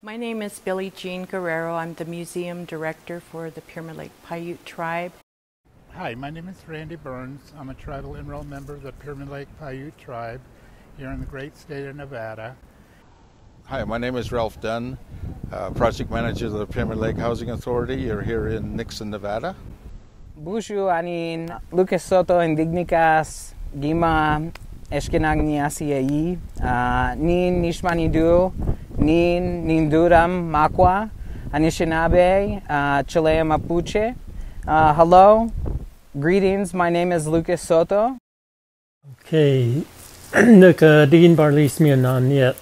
My name is Billie Jean Guerrero. I'm the museum director for the Pyramid Lake Paiute tribe. Hi, my name is Randy Burns. I'm a tribal enrolled member of the Pyramid Lake Paiute tribe here in the great state of Nevada. Hi, my name is Ralph Dunn, uh, project manager of the Pyramid Lake Housing Authority. You're here in Nixon, Nevada. Bushu anin Lukas Soto indignicas gima eskenang ni uh, nin nishmani du nin ninduram makwa anishinaabe uh, Chilea Mapuche. Uh, hello, greetings. My name is Lukas Soto. Okay, naka digin Barlese mi nan yet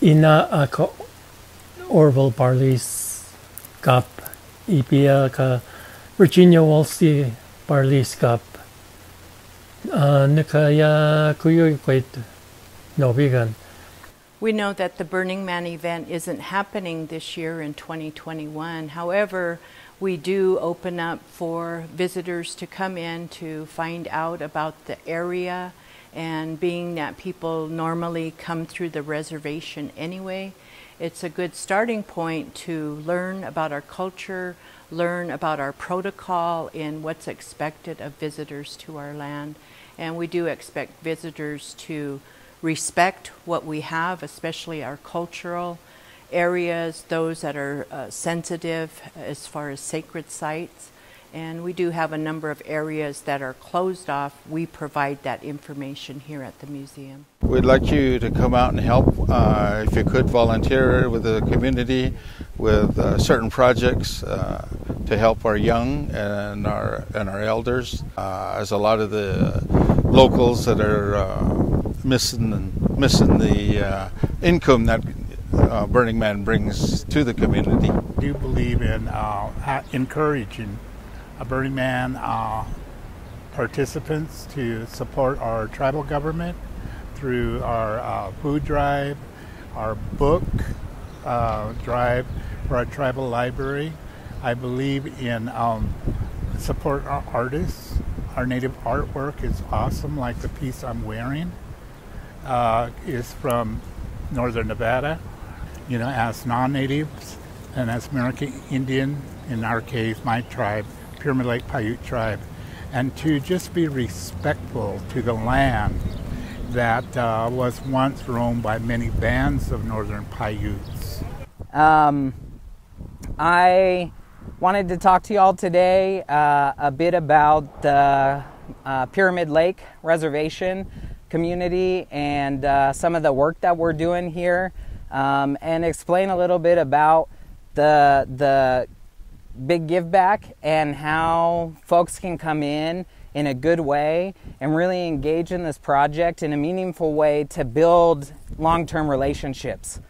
ina ako Orville Barlese kap ipia ka Virginia Walsey Barlese kap uh, naka ya kuyo kwait no. We know that the Burning Man event isn't happening this year in 2021. However, we do open up for visitors to come in to find out about the area and being that people normally come through the reservation anyway, it's a good starting point to learn about our culture, learn about our protocol and what's expected of visitors to our land. And we do expect visitors to respect what we have, especially our cultural areas, those that are uh, sensitive as far as sacred sites. And we do have a number of areas that are closed off. We provide that information here at the museum. We'd like you to come out and help, uh, if you could, volunteer with the community with uh, certain projects uh, to help our young and our and our elders. Uh, as a lot of the locals that are uh, missing missing the uh, income that uh, Burning Man brings to the community. I do believe in uh, encouraging Burning Man uh, participants to support our tribal government through our uh, food drive, our book uh, drive for our tribal library. I believe in um, support our artists. Our native artwork is awesome, like the piece I'm wearing uh, is from northern Nevada. You know, as non-natives and as American Indian, in our case, my tribe, Pyramid Lake Paiute tribe, and to just be respectful to the land that uh, was once roamed by many bands of northern Paiutes. Um, I wanted to talk to you all today uh, a bit about the uh, Pyramid Lake Reservation community and uh, some of the work that we're doing here um, and explain a little bit about the, the big give back and how folks can come in in a good way and really engage in this project in a meaningful way to build long-term relationships.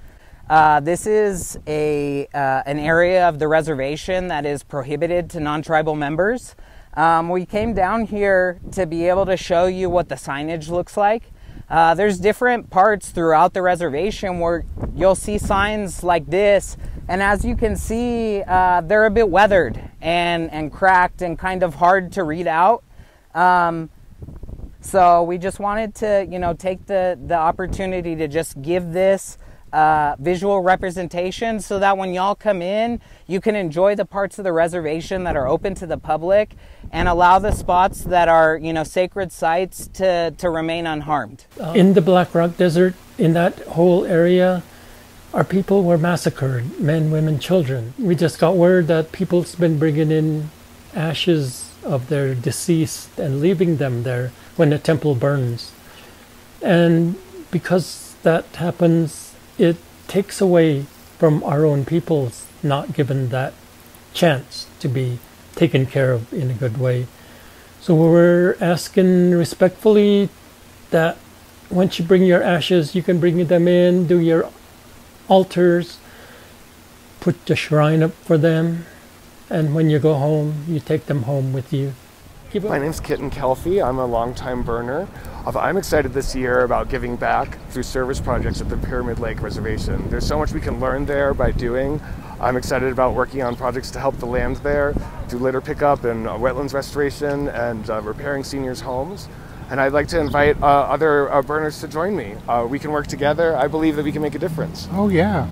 Uh, this is a, uh, an area of the reservation that is prohibited to non-tribal members. Um, we came down here to be able to show you what the signage looks like. Uh, there's different parts throughout the reservation where you'll see signs like this, and as you can see, uh, they're a bit weathered and, and cracked and kind of hard to read out. Um, so we just wanted to, you know, take the, the opportunity to just give this uh, visual representation so that when y'all come in, you can enjoy the parts of the reservation that are open to the public and allow the spots that are, you know, sacred sites to, to remain unharmed. In the Black Rock Desert, in that whole area, our people were massacred men, women, children. We just got word that people's been bringing in ashes of their deceased and leaving them there when the temple burns. And because that happens, it takes away from our own peoples not given that chance to be taken care of in a good way. So we're asking respectfully that once you bring your ashes, you can bring them in, do your altars, put the shrine up for them, and when you go home, you take them home with you. My name's Kitten Calfee. I'm a longtime burner. I'm excited this year about giving back through service projects at the Pyramid Lake Reservation. There's so much we can learn there by doing. I'm excited about working on projects to help the land there, do litter pickup and uh, wetlands restoration and uh, repairing seniors' homes. And I'd like to invite uh, other uh, burners to join me. Uh, we can work together. I believe that we can make a difference. Oh, yeah.